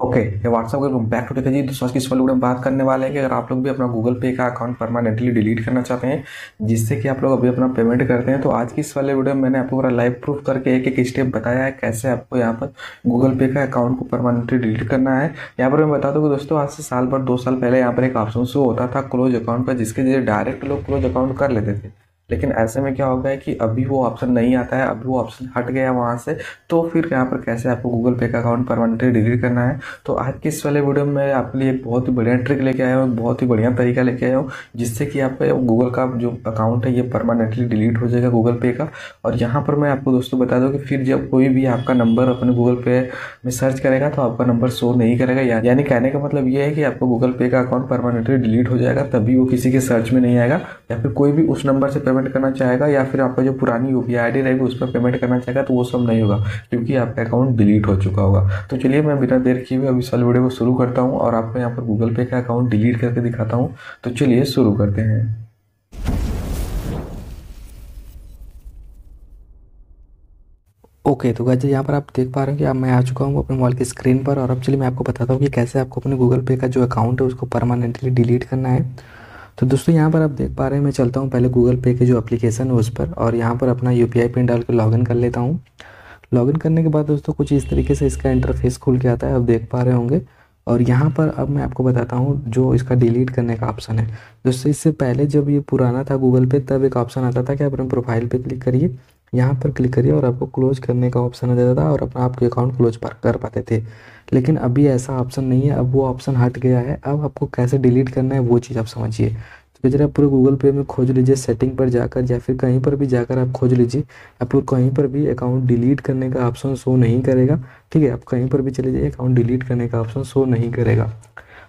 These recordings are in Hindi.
ओके ये WhatsApp group back to tech जी दोस्तों आज की इस वाले वीडियो में बात करने वाले हैं कि अगर आप लोग भी अपना गूगल पे का अकाउंट परमानेंटली डिलीट करना चाहते हैं, जिससे कि आप लोग अभी अपना पेमेंट करते हैं तो आज की इस वाले वीडियो में मैंने आपको पूरा लाइव प्रूफ करके एक एक स्टेप बताया है कैसे आपको यहाँ पर गूगल पे का अकाउंट को परमानेंटली डिलीट करना है। यहाँ पर मैं बता दूँ कि दोस्तों, आज से साल भर, दो साल पहले यहाँ पर एक ऑप्शन शो होता था क्लोज अकाउंट का, जिसके ज़रिए डायरेक्ट लोग क्लोज अकाउंट कर लेते थे। लेकिन ऐसे में क्या होगा कि अभी वो ऑप्शन नहीं आता है अभी वो ऑप्शन हट गया वहाँ से तो फिर यहाँ पर कैसे आपको गूगल पे का अकाउंट परमानेंटली डिलीट करना है? तो आज के इस वाले वीडियो में आपके लिए एक बहुत ही बढ़िया ट्रिक लेके आया हूँ, बहुत ही बढ़िया तरीका लेके आया हूँ, जिससे कि आपका गूगल का जो अकाउंट है ये परमानेंटली डिलीट हो जाएगा गूगल पे का। और यहाँ पर मैं आपको दोस्तों बता दूँ कि फिर जब कोई भी आपका नंबर अपने गूगल पे में सर्च करेगा तो आपका नंबर शो नहीं करेगा। यानी कहने का मतलब ये है कि आपको गूगल पे का अकाउंट परमानेंटली डिलीट हो जाएगा, तभी वो किसी के सर्च में नहीं आएगा, या फिर कोई भी उस नंबर से पेमेंट करना चाहेगा या फिर आपका जो पुरानी यू पी आई रहेगी उस पर पेमेंट करना चाहेगा तो वो सब नहीं होगा क्योंकि आपका अकाउंट डिलीट हो चुका होगा। तो चलिए मैं बिना देर किए हुए अभी इस वीडियो को शुरू करता हूँ और आपको यहाँ पर गूगल पे का अकाउंट डिलीट करके दिखाता हूँ। तो चलिए शुरू करते हैं। ओके okay, तो गैस यहाँ पर आप देख पा रहे हो कि अब मैं आ चुका हूँ अपने मोबाइल की स्क्रीन पर और अब चलिए मैं आपको बताता हूँ कि कैसे आपको अपने गूगल पे का जो अकाउंट है उसको परमानेंटली डिलीट करना है। तो दोस्तों, यहाँ पर आप देख पा रहे हैं, मैं चलता हूँ पहले गूगल पे के जो एप्लीकेशन है उस पर, और यहाँ पर अपना यू पिन डाल कर लॉगिन कर लेता हूँ। लॉगिन करने के बाद दोस्तों, कुछ इस तरीके से इसका इंटरफेस खुल के आता है, आप देख पा रहे होंगे। और यहाँ पर अब मैं आपको बताता हूँ जो इसका डिलीट करने का ऑप्शन है। दोस्तों, इससे पहले जब ये पुराना था गूगल पे तब एक ऑप्शन आता था कि आप अपने प्रोफ़ाइल पे क्लिक करिए। यहाँ पर क्लिक करिए और आपको क्लोज करने का ऑप्शन आ जाता था और अपना आपके अकाउंट क्लोज कर पाते थे। लेकिन अभी ऐसा ऑप्शन नहीं है, अब वो ऑप्शन हट गया है। अब आपको कैसे डिलीट करना है, वो चीज़ आप समझिए। तो जरा पूरे गूगल पे में खोज लीजिए सेटिंग पर जाकर या फिर कहीं पर भी जाकर आप खोज लीजिए। आपको कहीं पर भी अकाउंट डिलीट करने का ऑप्शन शो नहीं करेगा। ठीक है, आप कहीं पर भी चले जाइए अकाउंट डिलीट करने का ऑप्शन शो नहीं करेगा।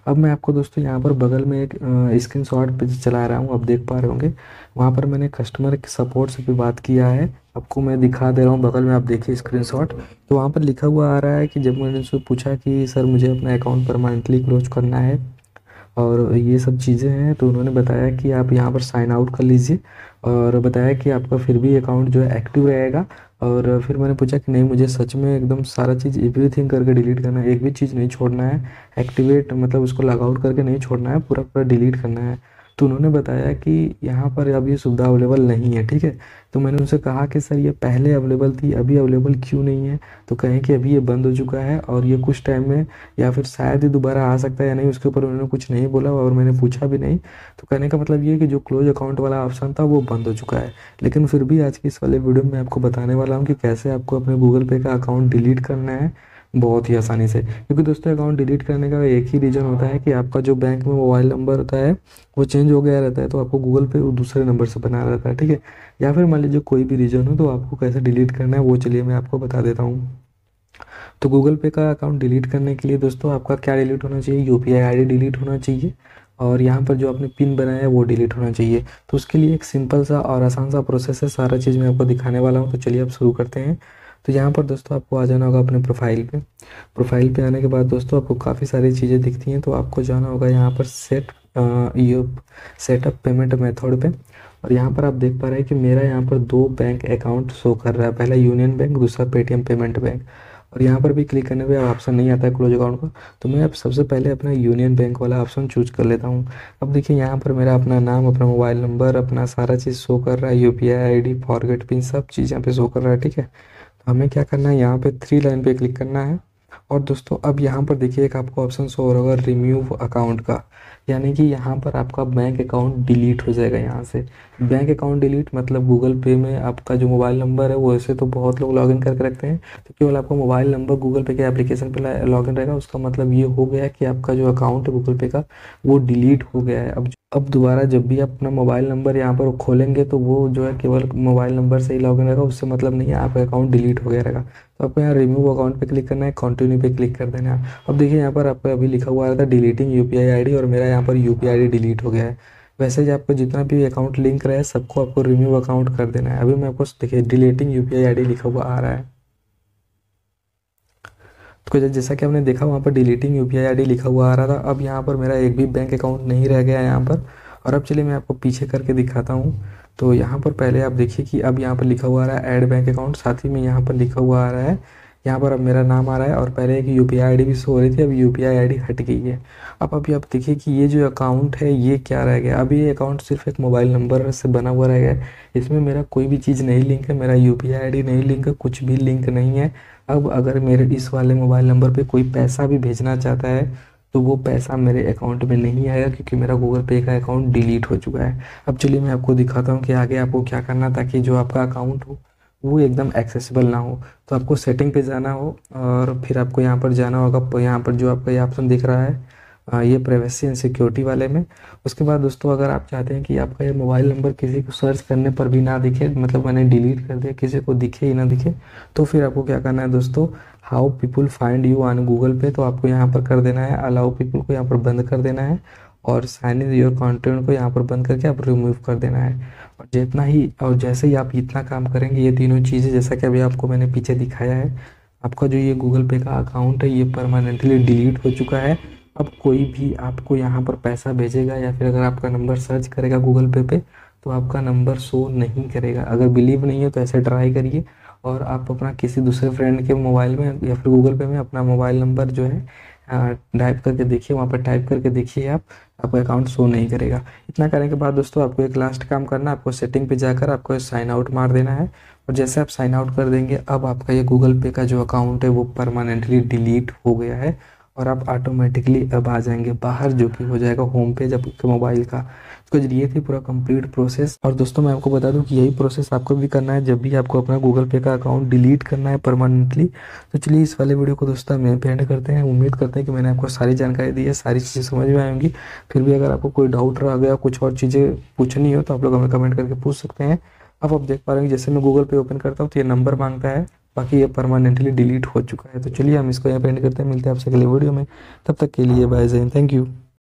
अब मैं आपको दोस्तों यहाँ पर बगल में एक स्क्रीन शॉट चला रहा हूँ, आप देख पा रहे होंगे। वहाँ पर मैंने कस्टमर के सपोर्ट से भी बात किया है। आपको मैं दिखा दे रहा हूँ, बगल में आप देखिए स्क्रीन शॉट तो वहाँ पर लिखा हुआ आ रहा है कि जब मैंने उनसे पूछा कि, सर, मुझे अपना अकाउंट परमानेंटली क्लोज करना है। और ये सब चीज़ें हैं तो उन्होंने बताया कि आप यहाँ पर साइन आउट कर लीजिए। और बताया कि आपका फिर भी अकाउंट जो है एक्टिव रहेगा। और फिर मैंने पूछा कि नहीं, मुझे सच में एकदम सारा चीज़ एवरीथिंग करके डिलीट करना है। एक भी चीज़ नहीं छोड़ना है। एक्टिवेट मतलब उसको लॉग आउट करके नहीं छोड़ना है। पूरा पूरा डिलीट करना है। तो उन्होंने बताया कि यहाँ पर अब ये सुविधा अवेलेबल नहीं है, ठीक है? तो मैंने उनसे कहा कि, सर, ये पहले अवेलेबल थी, अभी अवेलेबल क्यों नहीं है? तो कहें कि, अभी ये बंद हो चुका है और ये कुछ टाइम में या फिर शायद ही दोबारा आ सकता है या नहीं, उसके ऊपर उन्होंने कुछ नहीं बोला और मैंने पूछा भी नहीं। तो कहने का मतलब ये कि जो क्लोज अकाउंट वाला ऑप्शन था वो बंद हो चुका है। लेकिन फिर भी आज की इस वाले वीडियो में आपको बताने वाला हूँ कि कैसे आपको अपने गूगल पे का अकाउंट डिलीट करना है। बहुत ही आसानी से। क्योंकि दोस्तों अकाउंट डिलीट करने का एक ही रीज़न होता है कि आपका जो बैंक में मोबाइल नंबर होता है, वो चेंज हो गया रहता है तो आपको गूगल पे दूसरे नंबर से बना रहता है, ठीक है? या फिर मान लीजिए कोई भी रीज़न हो तो आपको कैसे डिलीट करना है, वो चलिए मैं आपको बता देता हूँ। तो गूगल पे का अकाउंट डिलीट करने के लिए दोस्तों, आपका क्या डिलीट होना चाहिए? यू पी आई डिलीट होना चाहिए, और यहाँ पर जो आपने पिन बनाया है, वो डिलीट होना चाहिए। तो उसके लिए एक सिंपल सा और आसान सा प्रोसेस है, सारा चीज़ मैं आपको दिखाने वाला हूँ। तो चलिए आप शुरू करते हैं। तो यहाँ पर दोस्तों आपको आ जाना होगा अपने प्रोफ़ाइल पे। प्रोफ़ाइल पे आने के बाद दोस्तों आपको काफ़ी सारी चीज़ें दिखती हैं तो आपको जाना होगा यहाँ पर सेट ये सेटअप पेमेंट मेथड पे। और यहाँ पर आप देख पा रहे हैं कि मेरा यहाँ पर दो बैंक अकाउंट शो कर रहा है। पहला यूनियन बैंक दूसरा पेटीएम पेमेंट बैंक और यहाँ पर भी क्लिक करने पे ऑप्शन नहीं आता है क्लोज अकाउंट का। तो मैं अब सबसे पहले अपना यूनियन बैंक वाला ऑप्शन चूज़ कर लेता हूँ। अब देखिए यहाँ पर मेरा अपना नाम, अपना मोबाइल नंबर अपना सारा चीज़ शो कर रहा है। U P I I D PIN सब चीज़ यहाँ पे शो कर रहा है, ठीक है? हमें क्या करना है? यहाँ पे थ्री लाइन पे क्लिक करना है। और दोस्तों, अब यहाँ पर देखिए एक आपको ऑप्शन शो हो रहा होगा रिम्यूव अकाउंट का। यानी कि यहाँ पर आपका बैंक अकाउंट डिलीट हो जाएगा यहाँ से। बैंक अकाउंट डिलीट मतलब गूगल पे में आपका जो मोबाइल नंबर है, वो ऐसे तो बहुत लोग लॉगिन करके रखते हैं। तो केवल आपका मोबाइल नंबर गूगल पे के एप्लीकेशन पे लॉगिन रहेगा। उसका मतलब ये हो गया कि आपका जो अकाउंट है गूगल पे का, वो डिलीट हो गया है। अब अब दोबारा जब भी आप अपना मोबाइल नंबर यहाँ पर खोलेंगे तो वो जो है केवल मोबाइल नंबर से ही लॉगिन रहेगा। उससे मतलब नहीं है, आपका अकाउंट डिलीट हो गया रहेगा। तो आपको यहाँ रिमूव अकाउंट पे क्लिक करना है कंटिन्यू पे क्लिक कर देना है। अब देखिए यहाँ पर आपको अभी लिखा हुआ आ था डिलीटिंग यू पी और मेरा यहाँ पर यू पी डिलीट हो गया है। वैसे ही आपको जितना भी अकाउंट लिंक रहे सबको आपको रिमूव अकाउंट कर देना है। अभी मैं आपको देखिए डिलीटिंग यू पी लिखा हुआ आ रहा है। तो जैसा कि आपने देखा, वहाँ पर डिलीटिंग यू पी लिखा हुआ आ रहा था। अब यहाँ पर मेरा एक भी बैंक अकाउंट नहीं रह गया यहाँ पर। और अब चलिए मैं आपको पीछे करके दिखाता हूँ। तो यहाँ पर पहले आप देखिए कि अब यहाँ पर लिखा हुआ आ रहा है ऐड बैंक अकाउंट, साथ ही में यहाँ पर लिखा हुआ आ रहा है, यहाँ पर अब मेरा नाम आ रहा है और पहले एक यू पी भी शो हो रही थी, अब यू पी हट गई है। अब अभी आप देखिए कि ये जो अकाउंट है, ये क्या रह गया? अभी ये अकाउंट सिर्फ़ एक मोबाइल नंबर से बना हुआ रह गया इसमें मेरा कोई भी चीज़ नहीं लिंक है, मेरा यू पी नहीं लिंक है, कुछ भी लिंक नहीं है। अब अगर मेरे इस वाले मोबाइल नंबर पर कोई पैसा भी भेजना चाहता है तो वो पैसा मेरे अकाउंट में नहीं आएगा क्योंकि मेरा गूगल पे का अकाउंट डिलीट हो चुका है। अब चलिए मैं आपको दिखाता हूँ कि आगे आपको क्या करना ताकि जो आपका अकाउंट हो, वो एकदम एक्सेसिबल ना हो। तो आपको सेटिंग पे जाना हो और फिर आपको यहाँ पर जाना होगा। यहाँ पर जो आपका ये ऑप्शन दिख रहा है ये प्राइवेसी एंड सिक्योरिटी वाले में। उसके बाद दोस्तों, अगर आप चाहते हैं कि आपका ये मोबाइल नंबर किसी को सर्च करने पर भी ना दिखे मतलब मैंने डिलीट कर दिया, किसी को दिखे ही ना दिखे तो फिर आपको क्या करना है दोस्तों how people find you on Google पे तो आपको यहाँ पर कर देना है। अलाउ पीपुल को यहाँ पर बंद कर देना है और साइन इन योर कॉन्टेंट को यहाँ पर बंद करके आप रिमूव कर देना है। और जितना ही, और जैसे ही आप इतना काम करेंगे, ये तीनों चीज़ें, जैसा कि अभी आपको मैंने पीछे दिखाया है, आपका जो ये गूगल पे का अकाउंट है, ये परमानेंटली डिलीट हो चुका है। अब कोई भी आपको यहाँ पर पैसा भेजेगा या फिर अगर आपका नंबर सर्च करेगा गूगल पे पे तो आपका नंबर शो नहीं करेगा। अगर बिलीव नहीं है तो ऐसे ट्राई करिए और आप अपना किसी दूसरे फ्रेंड के मोबाइल में या फिर गूगल पे में अपना मोबाइल नंबर जो है टाइप करके देखिए। वहाँ पर टाइप करके देखिए आप, आपका अकाउंट शो नहीं करेगा। इतना करने के बाद दोस्तों, आपको एक लास्ट काम करना है। आपको सेटिंग पे जाकर आपको साइन आउट मार देना है। और जैसे आप साइन आउट कर देंगे, अब आपका ये गूगल पे का जो अकाउंट है, वो परमानेंटली डिलीट हो गया है। और आप ऑटोमेटिकली अब आ जाएँगे बाहर, जो कि हो जाएगा होम पेज आपके मोबाइल का। तो ये थी पूरा कंप्लीट प्रोसेस और दोस्तों, मैं आपको बता दूँ कि यही प्रोसेस आपको भी करना है। जब भी आपको अपना गूगल पे का अकाउंट डिलीट करना है परमानेंटली तो चलिए इस वाले वीडियो को दोस्तों मैं पेंड करते हैं। उम्मीद करते हैं कि मैंने आपको सारी जानकारी दी है, सारी चीज़ें समझ में आएँगी फिर भी अगर आपको कोई डाउट रह गया, कुछ और चीज़ें पूछनी हो तो आप लोग हमें कमेंट करके पूछ सकते हैं। अब आप देख पा रहे हैं जैसे मैं गूगल पे ओपन करता हूँ तो ये नंबर माँगता है। बाकी ये परमानेंटली डिलीट हो चुका है। तो चलिए हम इसको यहाँ पे एंड करते हैं। मिलते हैं आपसे अगले वीडियो में। तब तक के लिए बाय जैन थैंक यू